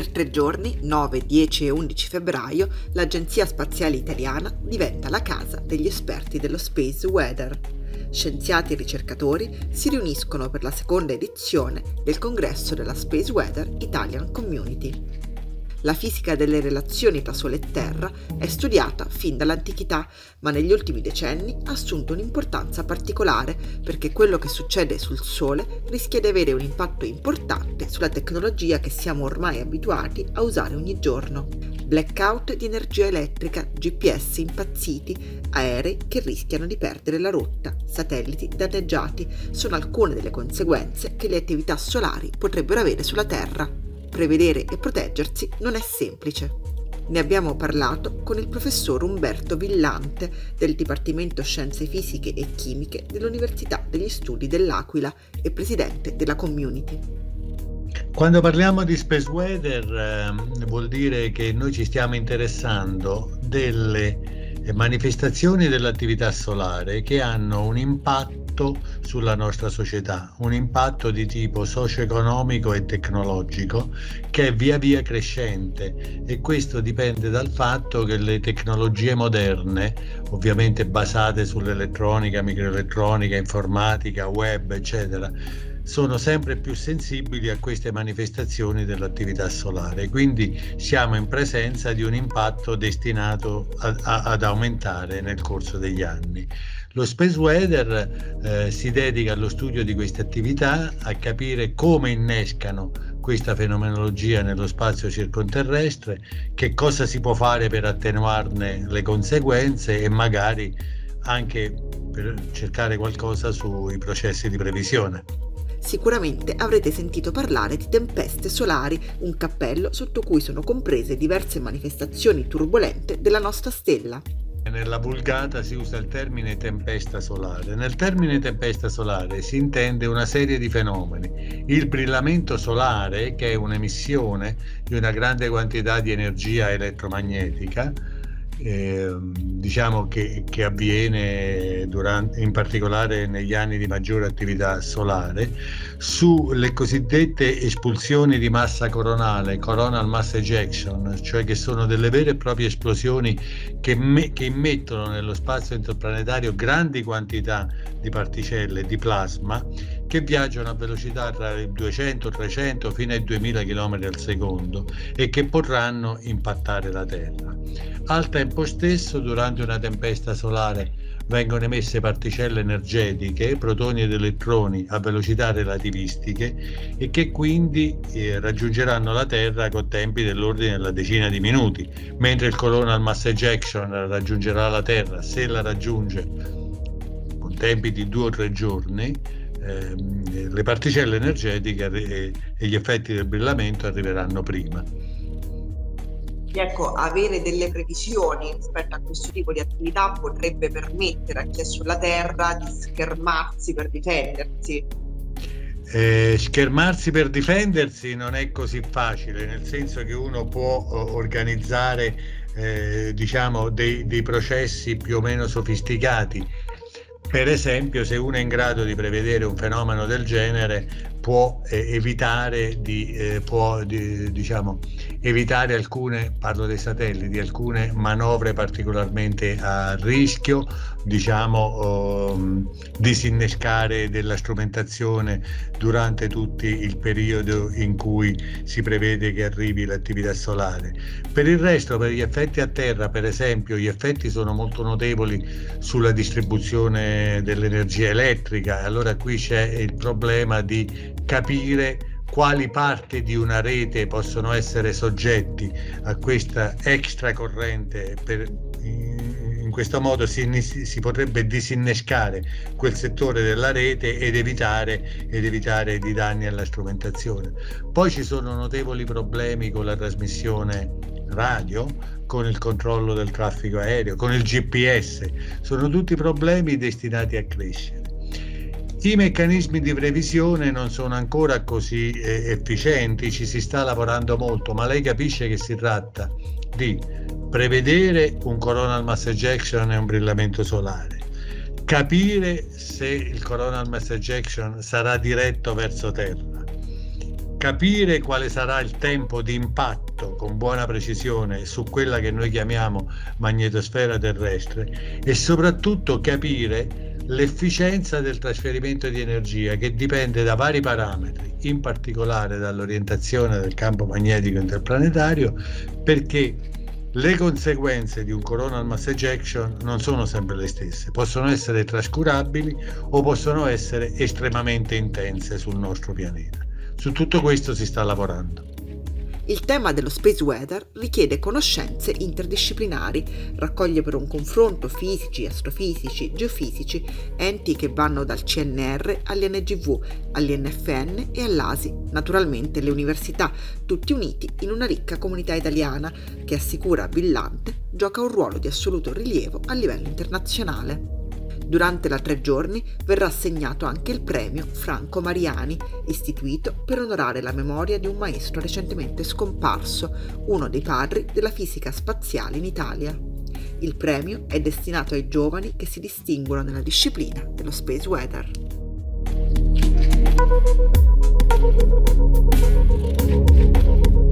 Per tre giorni, 9, 10 e 11 febbraio, l'Agenzia Spaziale Italiana diventa la casa degli esperti dello Space Weather. Scienziati e ricercatori si riuniscono per la seconda edizione del congresso della Space Weather Italian Community. La fisica delle relazioni tra Sole e Terra è studiata fin dall'antichità, ma negli ultimi decenni ha assunto un'importanza particolare perché quello che succede sul Sole rischia di avere un impatto importante sulla tecnologia che siamo ormai abituati a usare ogni giorno. Blackout di energia elettrica, GPS impazziti, aerei che rischiano di perdere la rotta, satelliti danneggiati sono alcune delle conseguenze che le attività solari potrebbero avere sulla Terra prevedere e proteggersi non è semplice. Ne abbiamo parlato con il professor Umberto Villante del Dipartimento Scienze Fisiche e Chimiche dell'Università degli Studi dell'Aquila e presidente della community. Quando parliamo di space weather eh, vuol dire che noi ci stiamo interessando delle manifestazioni dell'attività solare che hanno un impatto sulla nostra società, un impatto di tipo socio-economico e tecnologico che è via via crescente. E questo dipende dal fatto che le tecnologie moderne, ovviamente basate sull'elettronica, microelettronica, informatica, web, eccetera, sono sempre più sensibili a queste manifestazioni dell'attività solare, quindi siamo in presenza di un impatto destinato a, a, ad aumentare nel corso degli anni. Lo Space Weather eh, si dedica allo studio di queste attività, a capire come innescano questa fenomenologia nello spazio circonterrestre, che cosa si può fare per attenuarne le conseguenze e magari anche per cercare qualcosa sui processi di previsione. Sicuramente avrete sentito parlare di tempeste solari, un cappello sotto cui sono comprese diverse manifestazioni turbolente della nostra stella. Nella vulgata si usa il termine tempesta solare. Nel termine tempesta solare si intende una serie di fenomeni. Il brillamento solare, che è un'emissione di una grande quantità di energia elettromagnetica, eh, diciamo che, che avviene durante, in particolare negli anni di maggiore attività solare, sulle cosiddette espulsioni di massa coronale, coronal mass ejection, cioè che sono delle vere e proprie esplosioni che, me, che immettono nello spazio interplanetario grandi quantità di particelle di plasma che viaggiano a velocità tra i 200, 300 fino ai 2000 km al secondo e che potranno impattare la Terra. Al tempo stesso, durante una tempesta solare vengono emesse particelle energetiche, protoni ed elettroni a velocità relativistiche e che quindi eh, raggiungeranno la Terra con tempi dell'ordine della decina di minuti, mentre il coronal mass ejection raggiungerà la Terra, se la raggiunge con tempi di due o tre giorni, ehm, le particelle energetiche e gli effetti del brillamento arriveranno prima ecco, avere delle previsioni rispetto a questo tipo di attività potrebbe permettere a chi è sulla Terra di schermarsi per difendersi. Eh, schermarsi per difendersi non è così facile, nel senso che uno può organizzare eh, diciamo dei, dei processi più o meno sofisticati. Per esempio, se uno è in grado di prevedere un fenomeno del genere, può eh, evitare di, eh, può, di, diciamo, evitare alcune, parlo dei satelliti, alcune manovre particolarmente a rischio, diciamo, um, disinnescare della strumentazione durante tutto il periodo in cui si prevede che arrivi l'attività solare. Per il resto, per gli effetti a terra, per esempio, gli effetti sono molto notevoli sulla distribuzione dell'energia elettrica, allora qui c'è il problema di capire quali parti di una rete possono essere soggetti a questa extracorrente per, in questo modo si, si, potrebbe disinnescare quel settore della rete ed evitare, ed evitare di danni alla strumentazione. Poi ci sono notevoli problemi con la trasmissione radio, con il controllo del traffico aereo, con il GPS. Sono tutti problemi destinati a crescere. I meccanismi di previsione non sono ancora così eh, efficienti, ci si sta lavorando molto, ma lei capisce che si tratta di prevedere un coronal mass ejection e un brillamento solare, capire se il coronal mass ejection sarà diretto verso Terra capire quale sarà il tempo di impatto con buona precisione su quella che noi chiamiamo magnetosfera terrestre e soprattutto capire l'efficienza del trasferimento di energia che dipende da vari parametri, in particolare dall'orientazione del campo magnetico interplanetario, perché le conseguenze di un coronal mass ejection non sono sempre le stesse, possono essere trascurabili o possono essere estremamente intense sul nostro pianeta. Su tutto questo si sta lavorando. Il tema dello space weather richiede conoscenze interdisciplinari, raccoglie per un confronto fisici, astrofisici, geofisici, enti che vanno dal CNR agli NGV, agli NFN e all'ASI, naturalmente le università, tutti uniti in una ricca comunità italiana che assicura Villante gioca un ruolo di assoluto rilievo a livello internazionale. Durante la tre giorni verrà assegnato anche il premio Franco Mariani, istituito per onorare la memoria di un maestro recentemente scomparso, uno dei padri della fisica spaziale in Italia. Il premio è destinato ai giovani che si distinguono nella disciplina dello space weather. Thank you.